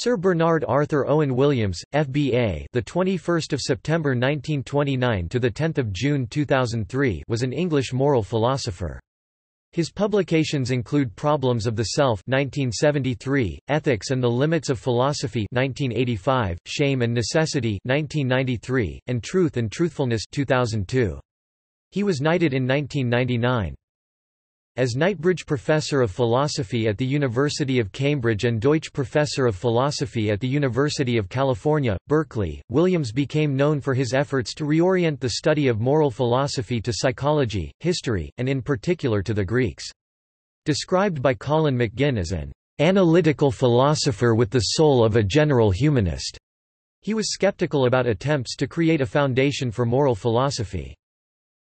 Sir Bernard Arthur Owen Williams, FBA, the 21st of September 1929 to the 10th of June 2003, was an English moral philosopher. His publications include Problems of the Self 1973, Ethics and the Limits of Philosophy 1985, Shame and Necessity 1993, and Truth and Truthfulness 2002. He was knighted in 1999. As Knightbridge Professor of Philosophy at the University of Cambridge and Deutsch Professor of Philosophy at the University of California, Berkeley, Williams became known for his efforts to reorient the study of moral philosophy to psychology, history, and in particular to the Greeks. Described by Colin McGinn as an analytical philosopher with the soul of a general humanist, he was skeptical about attempts to create a foundation for moral philosophy.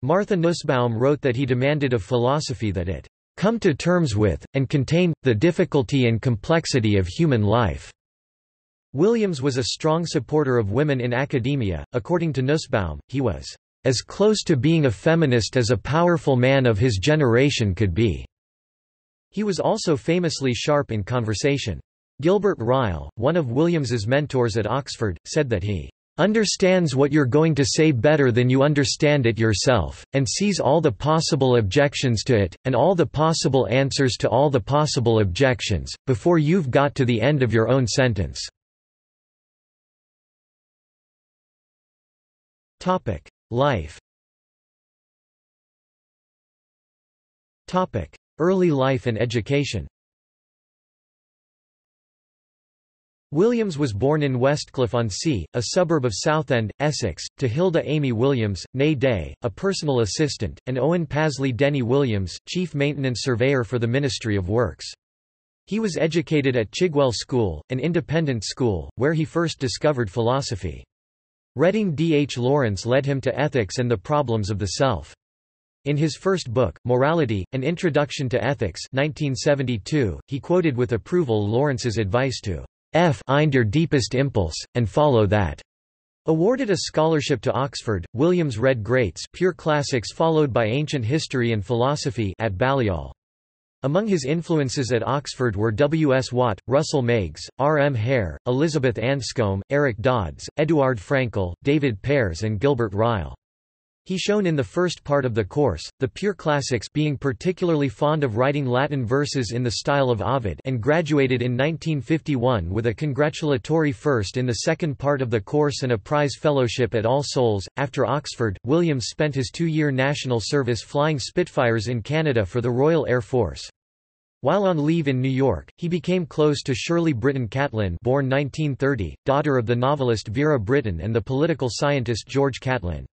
Martha Nussbaum wrote that he demanded of philosophy that it come to terms with, and contain, the difficulty and complexity of human life. Williams was a strong supporter of women in academia. According to Nussbaum, he was as close to being a feminist as a powerful man of his generation could be. He was also famously sharp in conversation. Gilbert Ryle, one of Williams's mentors at Oxford, said that he understands what you're going to say better than you understand it yourself, and sees all the possible objections to it, and all the possible answers to all the possible objections, before you've got to the end of your own sentence. Life Early life and education Williams was born in Westcliff-on-Sea, a suburb of Southend, Essex, to Hilda Amy Williams, née Day, a personal assistant, and Owen Pasley Denny Williams, chief maintenance surveyor for the Ministry of Works. He was educated at Chigwell School, an independent school, where he first discovered philosophy. Reading D. H. Lawrence led him to ethics and the problems of the self. In his first book, Morality, An Introduction to Ethics 1972, he quoted with approval Lawrence's advice to Find your deepest impulse, and follow that. Awarded a scholarship to Oxford, Williams read greats pure classics followed by ancient history and philosophy at Balliol. Among his influences at Oxford were W. S. Watt, Russell Meiggs, R. M. Hare, Elizabeth Anscombe, Eric Dodds, Eduard Fraenkel, David Pears and Gilbert Ryle. He shone in the first part of the course, the pure classics being particularly fond of writing Latin verses in the style of Ovid and graduated in 1951 with a congratulatory first in the second part of the course and a prize fellowship at All Souls. After Oxford, Williams spent his two-year national service flying Spitfires in Canada for the Royal Air Force. While on leave in New York, he became close to Shirley Brittain Catlin born 1930, daughter of the novelist Vera Brittain and the political scientist George Catlin.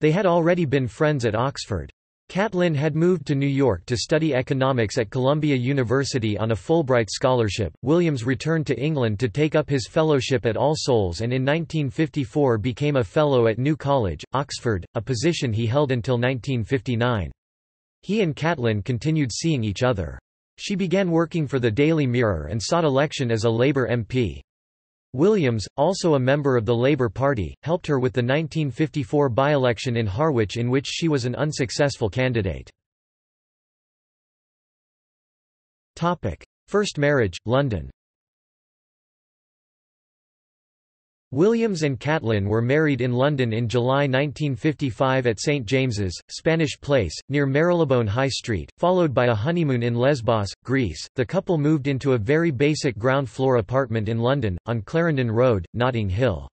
They had already been friends at Oxford. Catlin had moved to New York to study economics at Columbia University on a Fulbright scholarship. Williams returned to England to take up his fellowship at All Souls and in 1954 became a Fellow at New College, Oxford, a position he held until 1959. He and Catlin continued seeing each other. She began working for the Daily Mirror and sought election as a Labour MP. Williams, also a member of the Labour Party, helped her with the 1954 by-election in Harwich in which she was an unsuccessful candidate. First marriage, London Williams and Catlin were married in London in July 1955 at St James's, Spanish Place, near Marylebone High Street, followed by a honeymoon in Lesbos, Greece. The couple moved into a very basic ground floor apartment in London, on Clarendon Road, Notting Hill.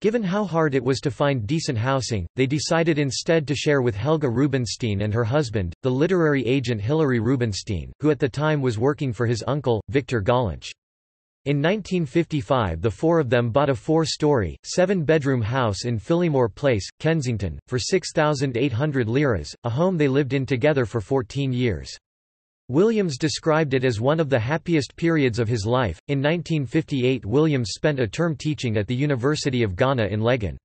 Given how hard it was to find decent housing, they decided instead to share with Helga Rubinstein and her husband, the literary agent Hilary Rubinstein, who at the time was working for his uncle, Victor Gollancz. In 1955 the four of them bought a four-story, seven-bedroom house in Phillimore Place, Kensington, for 6,800 liras, a home they lived in together for 14 years. Williams described it as one of the happiest periods of his life. In 1958 Williams spent a term teaching at the University of Ghana in Legon.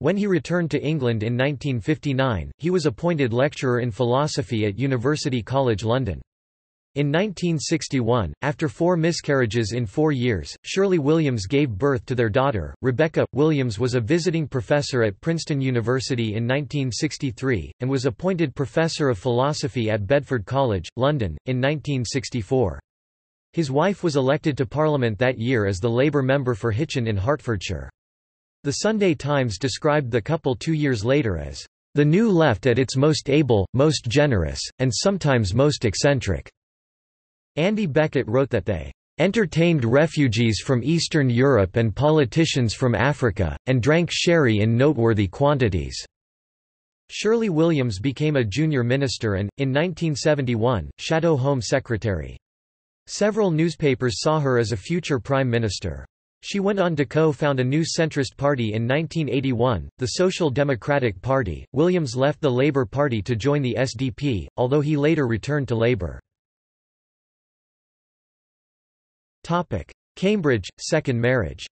When he returned to England in 1959, he was appointed lecturer in philosophy at University College London. In 1961, after four miscarriages in four years, Shirley Williams gave birth to their daughter, Rebecca. Williams was a visiting professor at Princeton University in 1963, and was appointed Professor of Philosophy at Bedford College, London, in 1964. His wife was elected to Parliament that year as the Labour member for Hitchin in Hertfordshire. The Sunday Times described the couple two years later as, "...the New Left at its most able, most generous, and sometimes most eccentric." Andy Beckett wrote that they entertained refugees from Eastern Europe and politicians from Africa, and drank sherry in noteworthy quantities." Shirley Williams became a junior minister and, in 1971, Shadow Home Secretary. Several newspapers saw her as a future prime minister. She went on to co-found a new centrist party in 1981, the Social Democratic Party. Williams left the Labour Party to join the SDP, although he later returned to Labour. Topic: Cambridge second marriage.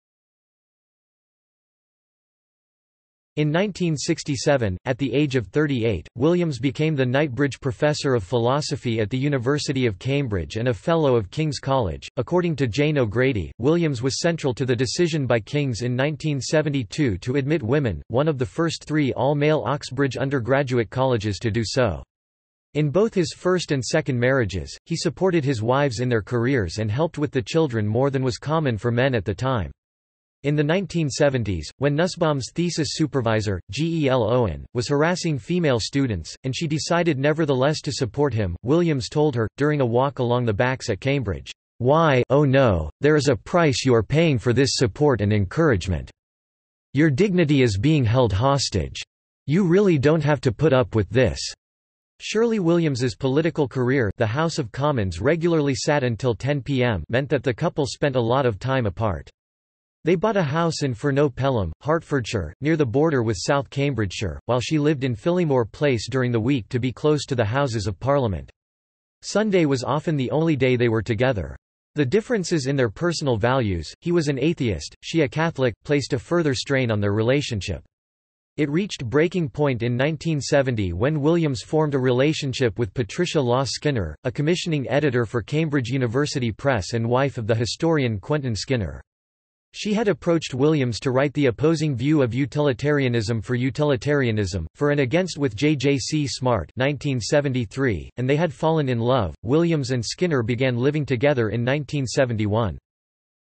In 1967, at the age of 38, Williams became the Knightbridge Professor of Philosophy at the University of Cambridge and a Fellow of King's College. According to Jane O'Grady, Williams was central to the decision by King's in 1972 to admit women, one of the first three all-male Oxbridge undergraduate colleges to do so. In both his first and second marriages, he supported his wives in their careers and helped with the children more than was common for men at the time. In the 1970s, when Nussbaum's thesis supervisor, G. E. L. Owen, was harassing female students, and she decided nevertheless to support him, Williams told her, during a walk along the backs at Cambridge, "'Why, oh no, there is a price you are paying for this support and encouragement. Your dignity is being held hostage. You really don't have to put up with this.' Shirley Williams's political career the House of Commons regularly sat until 10 p.m. meant that the couple spent a lot of time apart. They bought a house in Furneaux Pelham, Hertfordshire, near the border with South Cambridgeshire, while she lived in Phillimore Place during the week to be close to the Houses of Parliament. Sunday was often the only day they were together. The differences in their personal values, he was an atheist, she a Catholic, placed a further strain on their relationship. It reached breaking point in 1970 when Williams formed a relationship with Patricia Law Skinner, a commissioning editor for Cambridge University Press and wife of the historian Quentin Skinner. She had approached Williams to write the opposing view of utilitarianism for utilitarianism, for and against with J. J. C. Smart 1973, and they had fallen in love. Williams and Skinner began living together in 1971.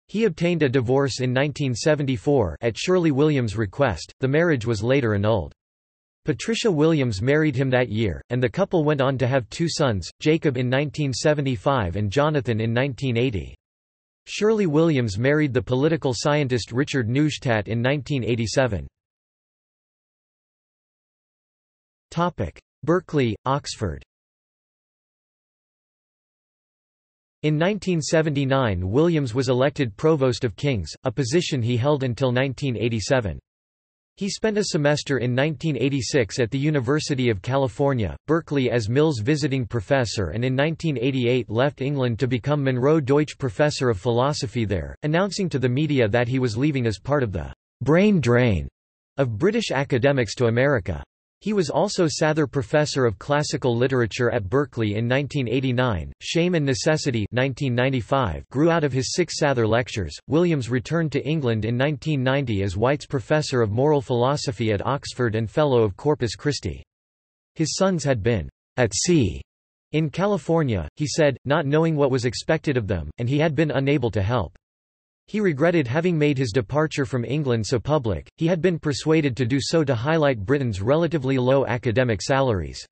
He obtained a divorce in 1974 at Shirley Williams' request, the marriage was later annulled. Patricia Williams married him that year, and the couple went on to have two sons, Jacob in 1975 and Jonathan in 1980. Shirley Williams married the political scientist Richard Neustadt in 1987. Berkeley, Oxford In 1979 Williams was elected Provost of King's, a position he held until 1987. He spent a semester in 1986 at the University of California, Berkeley as Mills visiting professor and in 1988 left England to become Monroe Deutsch Professor of Philosophy there, announcing to the media that he was leaving as part of the «brain drain» of British academics to America. He was also Sather Professor of Classical Literature at Berkeley in 1989. Shame and Necessity 1995 grew out of his six Sather lectures. Williams returned to England in 1990 as White's Professor of Moral Philosophy at Oxford and Fellow of Corpus Christi. His sons had been at sea in California, he said, not knowing what was expected of them, and he had been unable to help. He regretted having made his departure from England so public, he had been persuaded to do so to highlight Britain's relatively low academic salaries.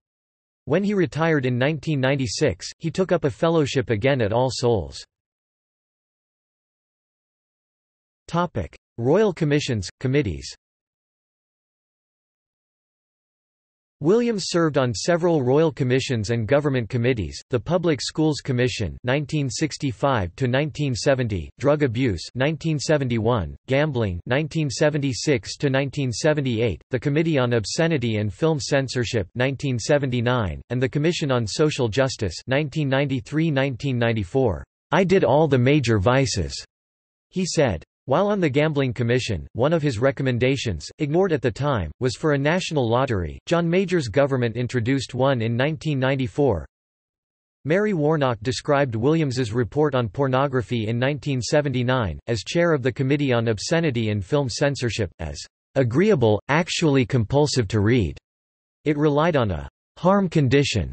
When he retired in 1996, he took up a fellowship again at All Souls. Royal Commissions, Committees Williams served on several royal commissions and government committees, the Public Schools Commission 1965–1970, Drug Abuse 1971, Gambling 1976–1978, the Committee on Obscenity and Film Censorship 1979, and the Commission on Social Justice 1993–1994. I did all the major vices, he said. While on the Gambling Commission, one of his recommendations, ignored at the time, was for a national lottery. John Major's government introduced one in 1994. Mary Warnock described Williams's report on pornography in 1979, as chair of the Committee on Obscenity and Film Censorship, as agreeable, actually compulsive to read. It relied on a harm condition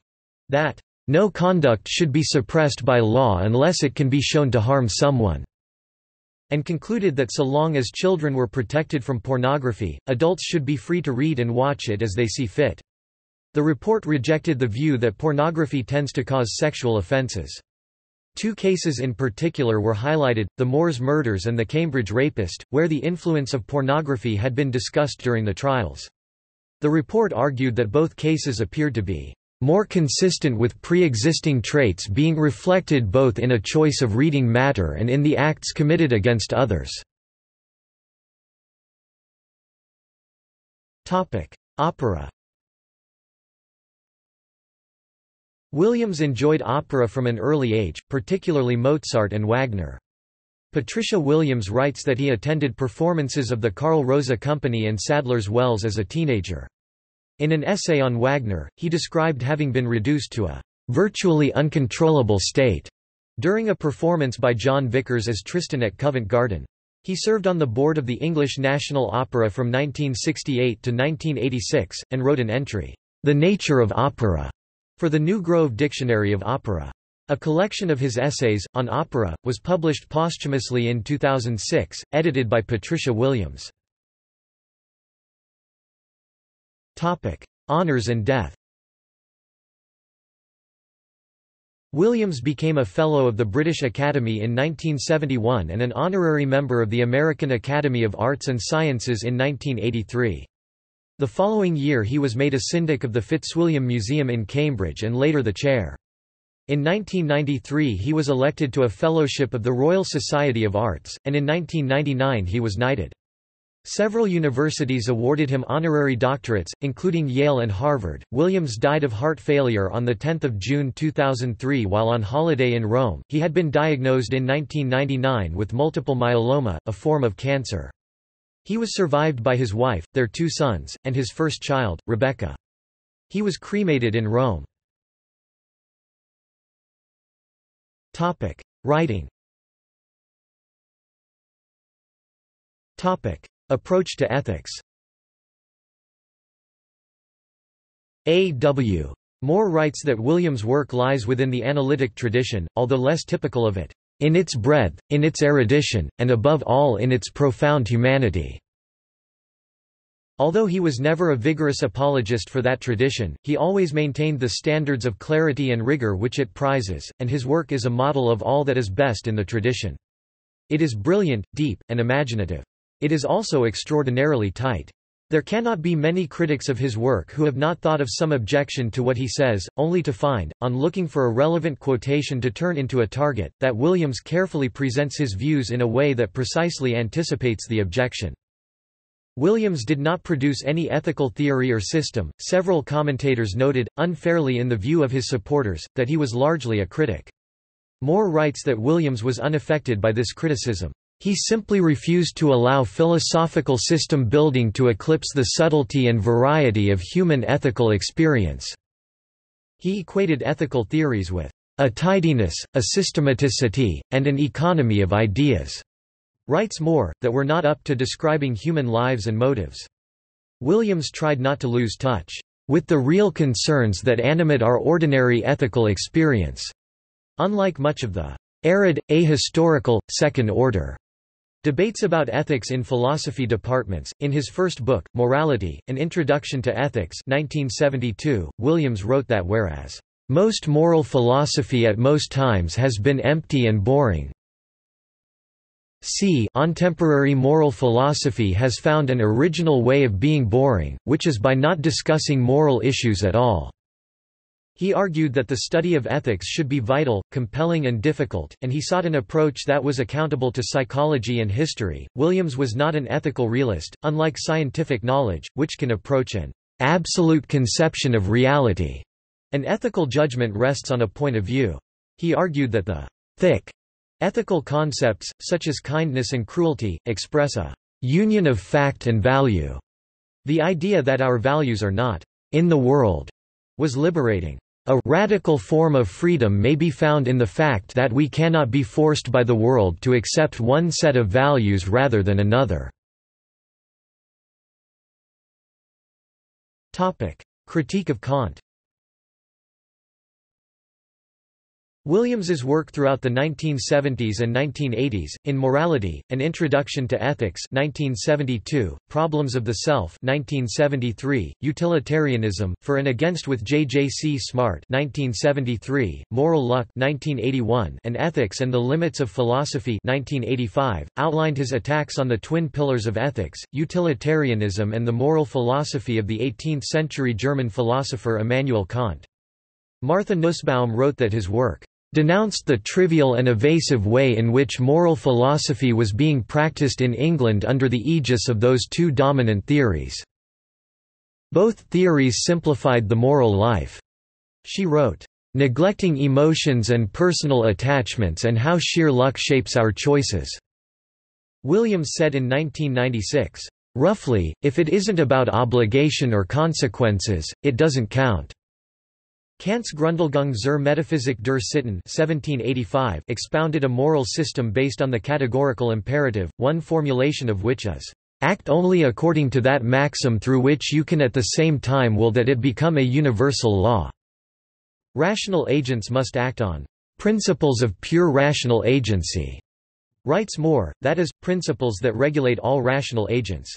that No conduct should be suppressed by law unless it can be shown to harm someone and concluded that so long as children were protected from pornography, adults should be free to read and watch it as they see fit. The report rejected the view that pornography tends to cause sexual offenses. Two cases in particular were highlighted, the Moors murders and the Cambridge rapist, where the influence of pornography had been discussed during the trials. The report argued that both cases appeared to be more consistent with pre-existing traits being reflected both in a choice of reading matter and in the acts committed against others. Opera Williams enjoyed opera from an early age, particularly Mozart and Wagner. Patricia Williams writes that he attended performances of the Carl Rosa Company and Sadler's Wells as a teenager. In an essay on Wagner, he described having been reduced to a virtually uncontrollable state during a performance by Jon Vickers as Tristan at Covent Garden. He served on the board of the English National Opera from 1968 to 1986, and wrote an entry, The Nature of Opera, for the New Grove Dictionary of Opera. A collection of his essays, on opera, was published posthumously in 2006, edited by Patricia Williams. Honours and death Williams became a Fellow of the British Academy in 1971 and an honorary member of the American Academy of Arts and Sciences in 1983. The following year he was made a Syndic of the Fitzwilliam Museum in Cambridge and later the Chair. In 1993 he was elected to a Fellowship of the Royal Society of Arts, and in 1999 he was knighted. Several universities awarded him honorary doctorates, including Yale and Harvard. Williams died of heart failure on 10 June 2003 while on holiday in Rome. He had been diagnosed in 1999 with multiple myeloma, a form of cancer. He was survived by his wife, their two sons, and his first child, Rebecca. He was cremated in Rome. Writing Approach to ethics A. W. Moore writes that Williams' work lies within the analytic tradition, although less typical of it in its breadth, in its erudition, and above all in its profound humanity." Although he was never a vigorous apologist for that tradition, he always maintained the standards of clarity and rigor which it prizes, and his work is a model of all that is best in the tradition. It is brilliant, deep, and imaginative. It is also extraordinarily tight. There cannot be many critics of his work who have not thought of some objection to what he says, only to find, on looking for a relevant quotation to turn into a target, that Williams carefully presents his views in a way that precisely anticipates the objection. Williams did not produce any ethical theory or system. Several commentators noted, unfairly in the view of his supporters, that he was largely a critic. Moore writes that Williams was unaffected by this criticism. He simply refused to allow philosophical system building to eclipse the subtlety and variety of human ethical experience. He equated ethical theories with a tidiness, a systematicity, and an economy of ideas, writes Moore, that were not up to describing human lives and motives. Williams tried not to lose touch with the real concerns that animate our ordinary ethical experience, unlike much of the arid, ahistorical, second-order Debates about ethics in philosophy departments. In his first book, Morality, An Introduction to Ethics 1972, Williams wrote that whereas, "...most moral philosophy at most times has been empty and boring c contemporary moral philosophy has found an original way of being boring, which is by not discussing moral issues at all." He argued that the study of ethics should be vital, compelling, and difficult, and he sought an approach that was accountable to psychology and history. Williams was not an ethical realist, unlike scientific knowledge, which can approach an absolute conception of reality. An ethical judgment rests on a point of view. He argued that the thick ethical concepts, such as kindness and cruelty, express a union of fact and value. The idea that our values are not in the world was liberating. A radical form of freedom may be found in the fact that we cannot be forced by the world to accept one set of values rather than another. Critique of Kant Williams's work throughout the 1970s and 1980s, in Morality, An Introduction to Ethics 1972, Problems of the Self 1973, Utilitarianism, For and Against with J. J. C. Smart 1973, Moral Luck 1981, and Ethics and the Limits of Philosophy 1985, outlined his attacks on the twin pillars of ethics, utilitarianism and the moral philosophy of the 18th-century German philosopher Immanuel Kant. Martha Nussbaum wrote that his work denounced the trivial and evasive way in which moral philosophy was being practiced in England under the aegis of those two dominant theories. Both theories simplified the moral life. She wrote, neglecting emotions and personal attachments and how sheer luck shapes our choices." Williams said in 1996, "...roughly, if it isn't about obligation or consequences, it doesn't count." Kant's Grundlegung zur Metaphysik der Sitten 1785 expounded a moral system based on the categorical imperative, one formulation of which is, "...act only according to that maxim through which you can at the same time will that it become a universal law." Rational agents must act on "...principles of pure rational agency." Writes Moore, that is, principles that regulate all rational agents.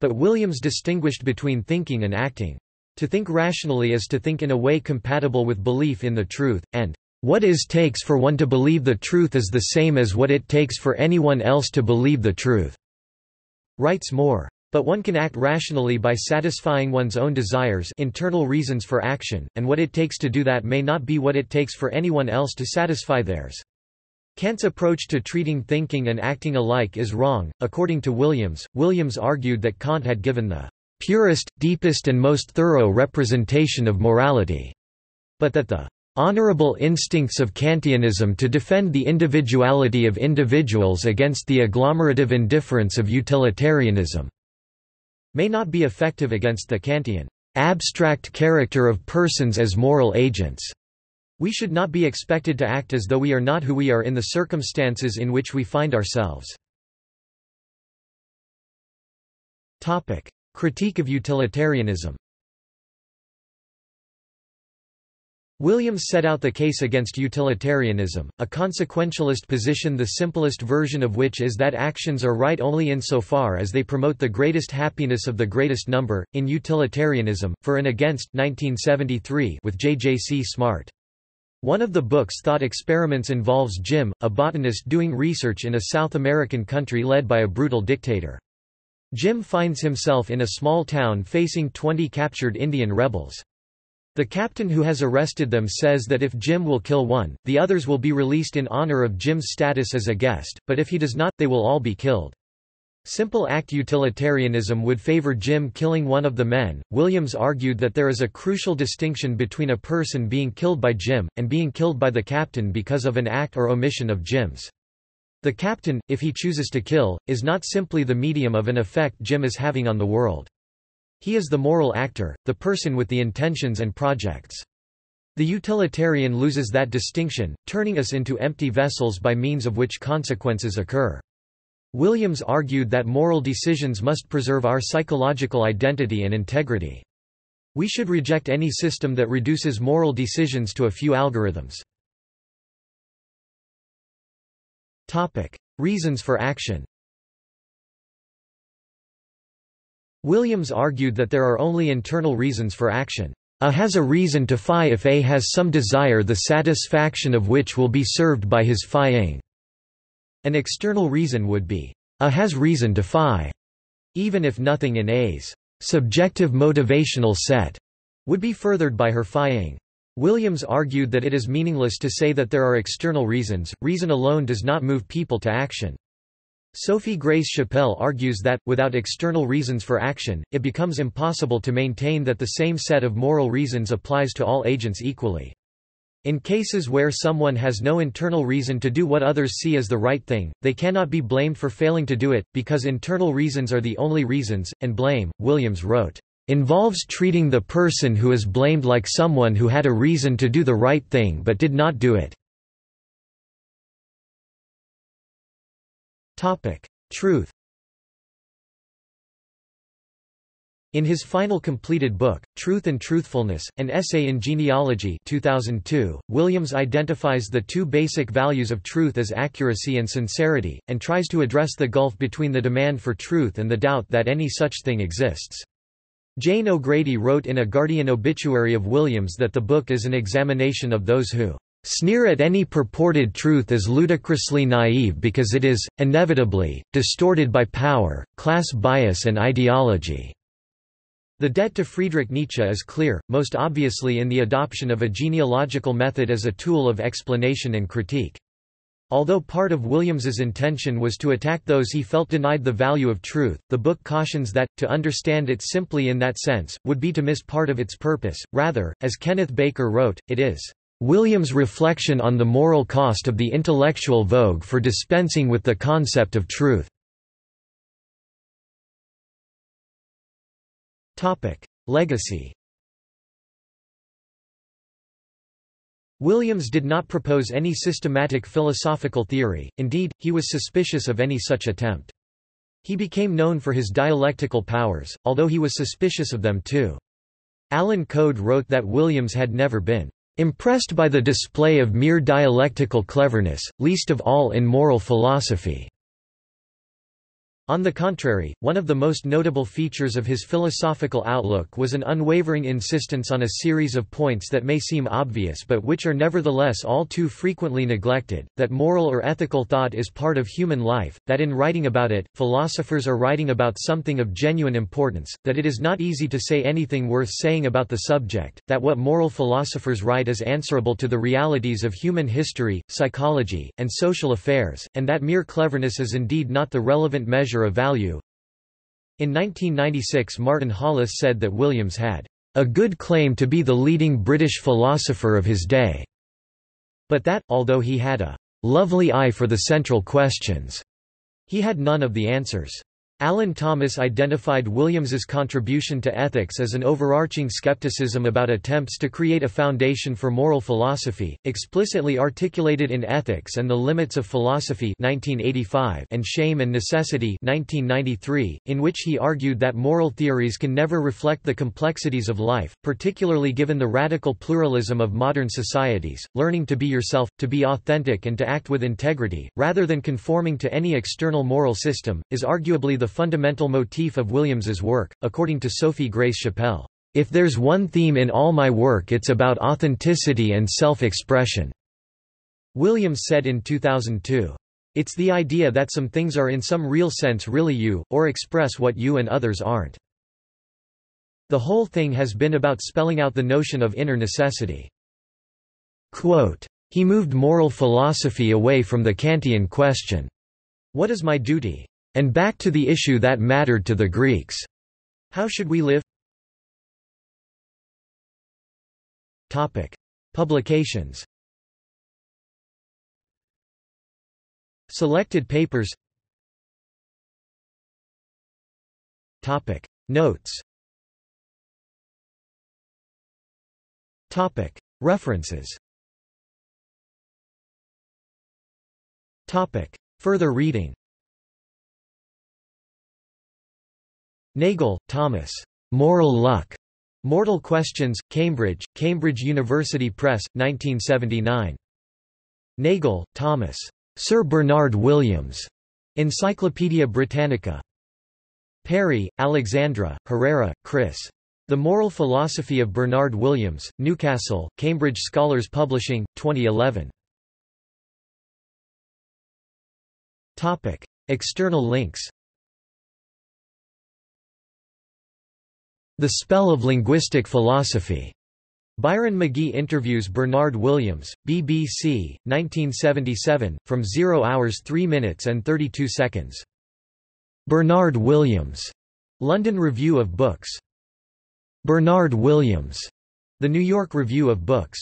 But Williams distinguished between thinking and acting. To think rationally is to think in a way compatible with belief in the truth, and what is takes for one to believe the truth is the same as what it takes for anyone else to believe the truth." Writes Moore. But one can act rationally by satisfying one's own desires internal reasons for action, and what it takes to do that may not be what it takes for anyone else to satisfy theirs. Kant's approach to treating thinking and acting alike is wrong. According to Williams, Williams argued that Kant had given the purest, deepest and most thorough representation of morality, but that the honorable instincts of Kantianism to defend the individuality of individuals against the agglomerative indifference of utilitarianism may not be effective against the Kantian abstract character of persons as moral agents. We should not be expected to act as though we are not who we are in the circumstances in which we find ourselves. Critique of utilitarianism Williams set out the case against utilitarianism, a consequentialist position the simplest version of which is that actions are right only insofar as they promote the greatest happiness of the greatest number, in Utilitarianism, for and Against 1973 with J. J. C. Smart. One of the book's thought experiments involves Jim, a botanist doing research in a South American country led by a brutal dictator. Jim finds himself in a small town facing 20 captured Indian rebels. The captain who has arrested them says that if Jim will kill one, the others will be released in honor of Jim's status as a guest, but if he does not, they will all be killed. Simple act utilitarianism would favor Jim killing one of the men. Williams argued that there is a crucial distinction between a person being killed by Jim, and being killed by the captain because of an act or omission of Jim's. The captain, if he chooses to kill, is not simply the medium of an effect Jim is having on the world. He is the moral actor, the person with the intentions and projects. The utilitarian loses that distinction, turning us into empty vessels by means of which consequences occur. Williams argued that moral decisions must preserve our psychological identity and integrity. We should reject any system that reduces moral decisions to a few algorithms. Topic: Reasons for action. Williams argued that there are only internal reasons for action. A has a reason to phi if A has some desire the satisfaction of which will be served by his phi-ing. An external reason would be, A has reason to phi, even if nothing in A's subjective motivational set would be furthered by her phi-ing. Williams argued that it is meaningless to say that there are external reasons, reason alone does not move people to action. Sophie Grace Chappell argues that, without external reasons for action, it becomes impossible to maintain that the same set of moral reasons applies to all agents equally. In cases where someone has no internal reason to do what others see as the right thing, they cannot be blamed for failing to do it, because internal reasons are the only reasons, and blame, Williams wrote, involves treating the person who is blamed like someone who had a reason to do the right thing but did not do it. Truth In his final completed book, Truth and Truthfulness, an essay in genealogy 2002, Williams identifies the two basic values of truth as accuracy and sincerity, and tries to address the gulf between the demand for truth and the doubt that any such thing exists. Jane O'Grady wrote in a Guardian obituary of Williams that the book is an examination of those who sneer at any purported truth as ludicrously naive because it is, inevitably, distorted by power, class bias and ideology. The debt to Friedrich Nietzsche is clear, most obviously in the adoption of a genealogical method as a tool of explanation and critique. Although part of Williams's intention was to attack those he felt denied the value of truth, the book cautions that, to understand it simply in that sense, would be to miss part of its purpose. Rather, as Kenneth Baker wrote, it is Williams' reflection on the moral cost of the intellectual vogue for dispensing with the concept of truth. Legacy Williams did not propose any systematic philosophical theory, indeed, he was suspicious of any such attempt. He became known for his dialectical powers, although he was suspicious of them too. Alan Code wrote that Williams had never been impressed by the display of mere dialectical cleverness, least of all in moral philosophy. On the contrary, one of the most notable features of his philosophical outlook was an unwavering insistence on a series of points that may seem obvious but which are nevertheless all too frequently neglected, that moral or ethical thought is part of human life, that in writing about it, philosophers are writing about something of genuine importance, that it is not easy to say anything worth saying about the subject, that what moral philosophers write is answerable to the realities of human history, psychology, and social affairs, and that mere cleverness is indeed not the relevant measure of value. In 1996 Martin Hollis said that Williams had a good claim to be the leading British philosopher of his day, but that, although he had a lovely eye for the central questions, he had none of the answers. Alan Thomas identified Williams's contribution to ethics as an overarching skepticism about attempts to create a foundation for moral philosophy, explicitly articulated in Ethics and the Limits of Philosophy 1985 and Shame and Necessity 1993, in which he argued that moral theories can never reflect the complexities of life, particularly given the radical pluralism of modern societies. Learning to be yourself, to be authentic and to act with integrity, rather than conforming to any external moral system, is arguably the fundamental motif of Williams's work, according to Sophie Grace Chappell. If there's one theme in all my work it's about authenticity and self-expression." Williams said in 2002. It's the idea that some things are in some real sense really you, or express what you and others aren't. The whole thing has been about spelling out the notion of inner necessity. Quote, he moved moral philosophy away from the Kantian question, what is my duty? And back to the issue that mattered to the Greeks. How should we live? Topic. Publications Selected papers Topic. Notes Topic. References Topic. Further reading Nagel, Thomas. Moral Luck. Mortal Questions, Cambridge, Cambridge University Press, 1979. Nagel, Thomas. Sir Bernard Williams. Encyclopædia Britannica. Perry, Alexandra, Herrera, Chris. The Moral Philosophy of Bernard Williams, Newcastle, Cambridge Scholars Publishing, 2011. External links The Spell of Linguistic Philosophy. Bryan Magee interviews Bernard Williams, BBC, 1977, from 0 hours 3 minutes and 32 seconds. Bernard Williams. London Review of Books. Bernard Williams. The New York Review of Books.